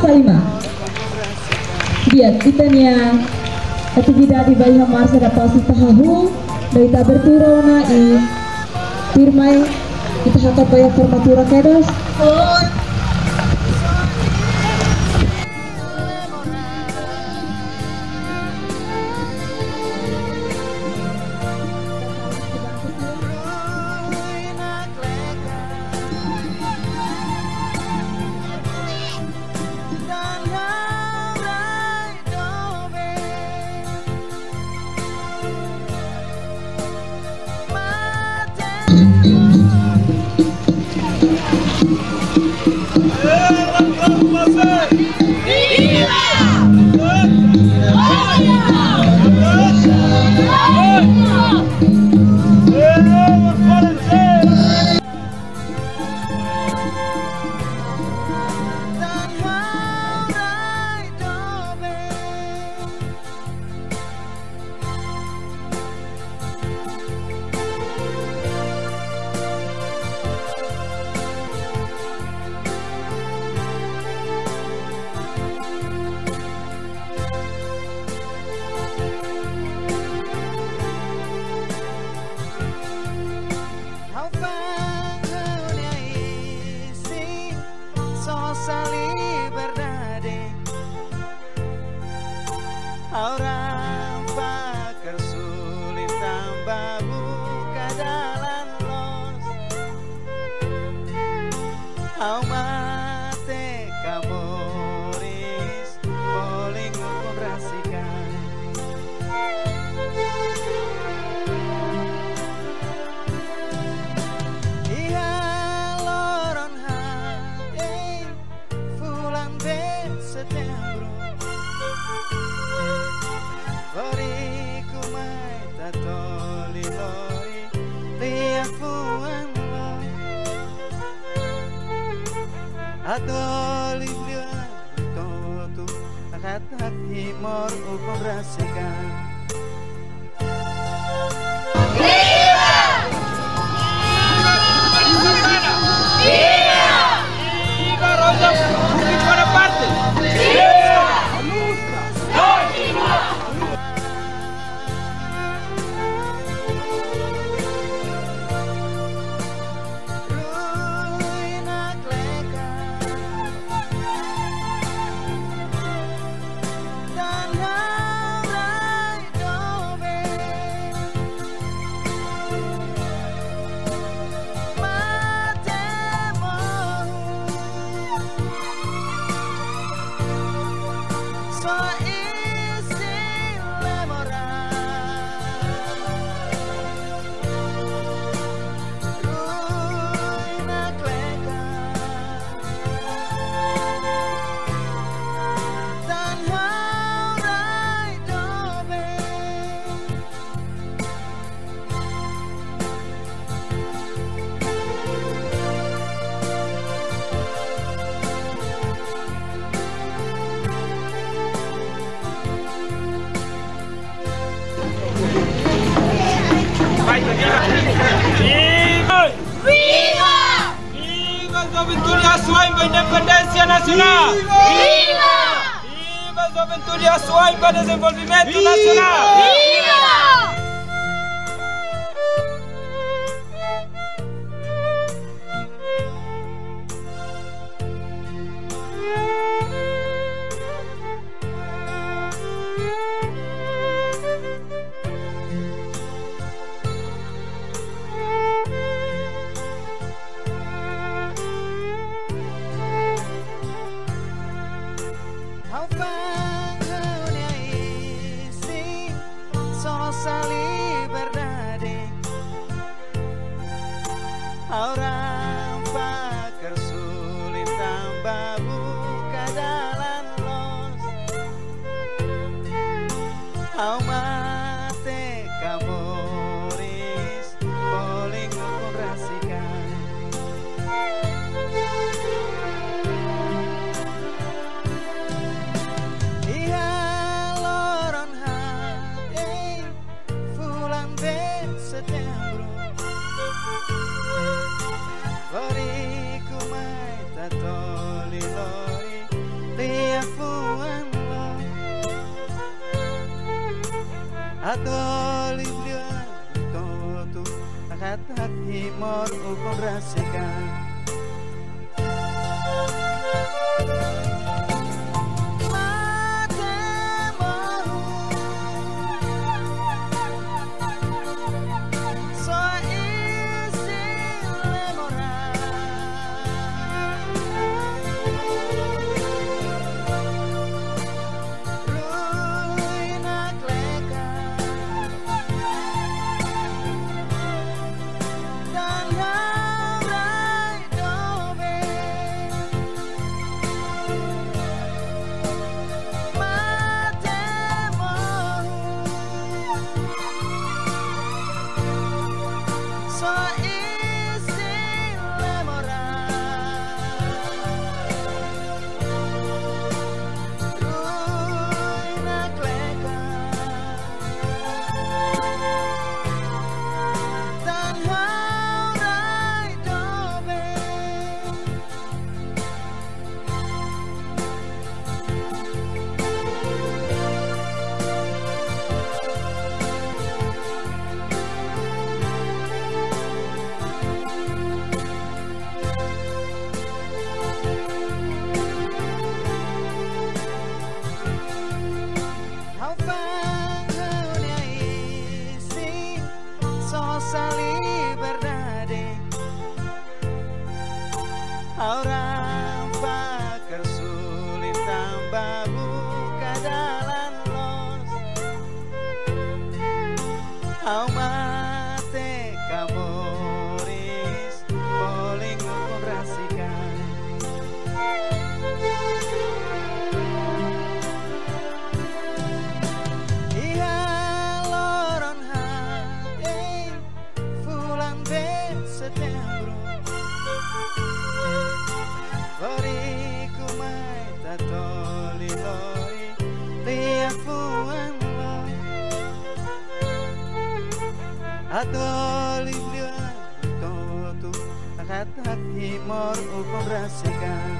Salima Biat itania atividade vai ramar-se da passe tahahu naik. Firmai kita firma bayar formatura kedas. Oh. Hati timur operasikan rasakan. a sua independência nacional! Viva! Viva! Viva Juventude, a sua desenvolvimento Viva! nacional! Viva! Almate kamoris Poling kurasikan. Iya loron hati Fulan de setembro Lori kumai tatoli lori Lia fulan Ukong rasikan So sun Au mate kamoris Poling mengoperasikan Iya loron hati Fulan de setembro Ukong rasikan